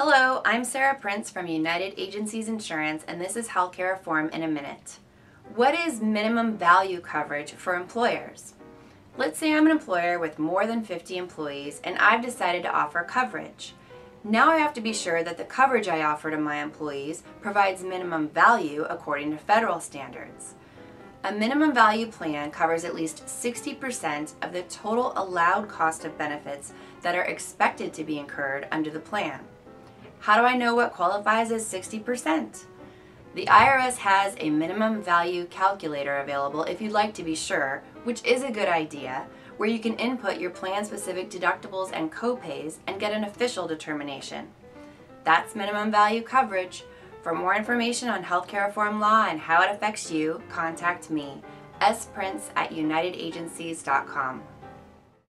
Hello, I'm Sarah Prince from United Agencies Insurance, and this is Healthcare Reform in a Minute. What is minimum value coverage for employers? Let's say I'm an employer with more than 50 employees and I've decided to offer coverage. Now I have to be sure that the coverage I offer to my employees provides minimum value according to federal standards. A minimum value plan covers at least 60% of the total allowed cost of benefits that are expected to be incurred under the plan. How do I know what qualifies as 60%? The IRS has a minimum value calculator available if you'd like to be sure, which is a good idea, where you can input your plan specific deductibles and copays and get an official determination. That's minimum value coverage. For more information on healthcare reform law and how it affects you, contact me, sprince at unitedagencies.com.